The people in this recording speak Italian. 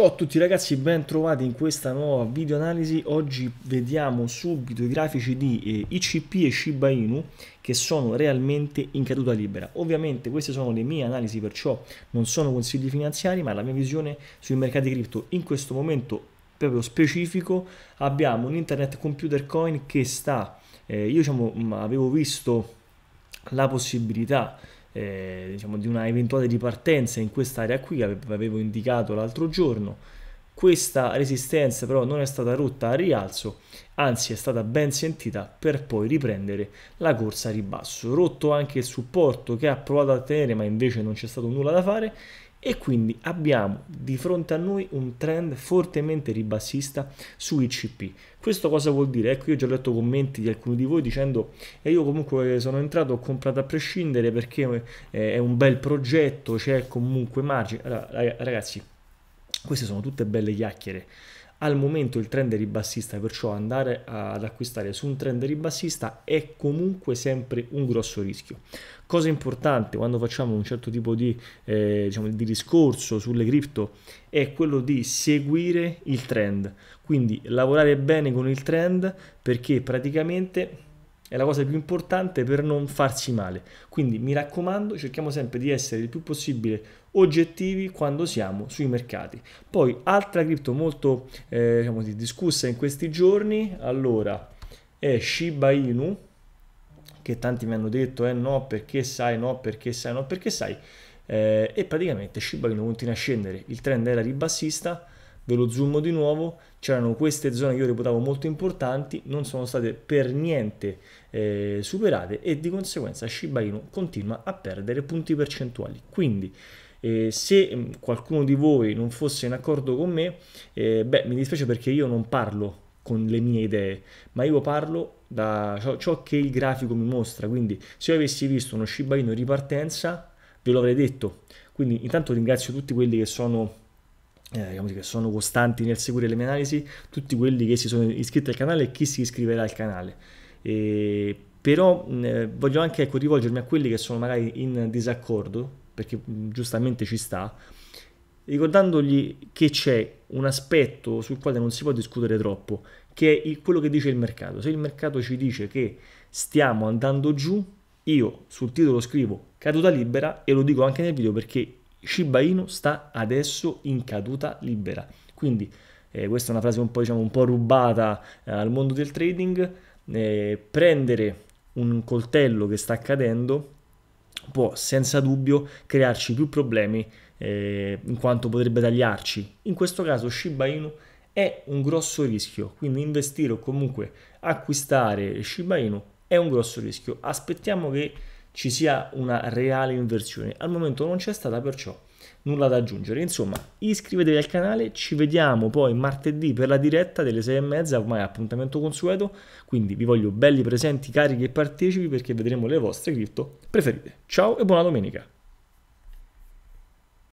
Ciao a tutti ragazzi, ben trovati in questa nuova video analisi. Oggi vediamo subito i grafici di eh, ICP e Shiba Inu che sono realmente in caduta libera. Ovviamente queste sono le mie analisi, perciò non sono consigli finanziari, ma la mia visione sui mercati cripto in questo momento proprio specifico. Abbiamo un internet computer coin che sta, eh, io diciamo avevo visto la possibilità eh, diciamo, di una eventuale ripartenza in quest'area qui che avevo indicato l'altro giorno. Questa resistenza però non è stata rotta a rialzo, anzi è stata ben sentita per poi riprendere la corsa a ribasso. Rotto anche il supporto che ha provato a tenere ma invece non c'è stato nulla da fare e quindi abbiamo di fronte a noi un trend fortemente ribassista su ICP. Questo cosa vuol dire? Ecco, io ho già letto commenti di alcuni di voi dicendo e io comunque sono entrato, ho comprato a prescindere perché è un bel progetto, c'è comunque margine. Allora, ragazzi, queste sono tutte belle chiacchiere. Al momento il trend è ribassista, perciò andare ad acquistare su un trend ribassista è comunque sempre un grosso rischio. Cosa importante quando facciamo un certo tipo di, eh, diciamo, di discorso sulle cripto è quello di seguire il trend, quindi lavorare bene con il trend perché praticamente è la cosa più importante per non farsi male. Quindi mi raccomando, cerchiamo sempre di essere il più possibile oggettivi quando siamo sui mercati. Poi altra cripto molto eh, diciamo, discussa in questi giorni, allora è Shiba Inu, che tanti mi hanno detto eh no perché sai, no perché sai, no perché sai, eh, e praticamente Shiba Inu continua a scendere, il trend era ribassista, ve lo zoom di nuovo, c'erano queste zone che io reputavo molto importanti, non sono state per niente eh, superate e di conseguenza Shiba Inu continua a perdere punti percentuali. Quindi eh, se mm, qualcuno di voi non fosse in accordo con me, eh, beh, mi dispiace perché io non parlo con le mie idee, ma io parlo da ciò, ciò che il grafico mi mostra. Quindi se io avessi visto uno Shiba Inu in ripartenza, ve lo avrei detto. Quindi intanto ringrazio tutti quelli che sono eh, che sono costanti nel seguire le mie analisi, tutti quelli che si sono iscritti al canale e chi si iscriverà al canale. E, però eh, voglio anche ecco, rivolgermi a quelli che sono magari in disaccordo, perché giustamente ci sta, ricordandogli che c'è un aspetto sul quale non si può discutere troppo, che è il, quello che dice il mercato. Se il mercato ci dice che stiamo andando giù, io sul titolo scrivo caduta libera e lo dico anche nel video perché Shiba Inu sta adesso in caduta libera. Quindi eh, questa è una frase un po', diciamo, un po rubata eh, al mondo del trading. Eh, prendere un coltello che sta cadendo può senza dubbio crearci più problemi eh, in quanto potrebbe tagliarci. In questo caso Shiba Inu è un grosso rischio, quindi investire o comunque acquistare Shiba Inu è un grosso rischio. Aspettiamo che ci sia una reale inversione. Al momento non c'è stata, perciò nulla da aggiungere. Insomma, iscrivetevi al canale, ci vediamo poi martedì per la diretta delle 6 e mezza, ormai appuntamento consueto, quindi vi voglio belli presenti, carichi e partecipi perché vedremo le vostre cripto preferite. Ciao e buona domenica!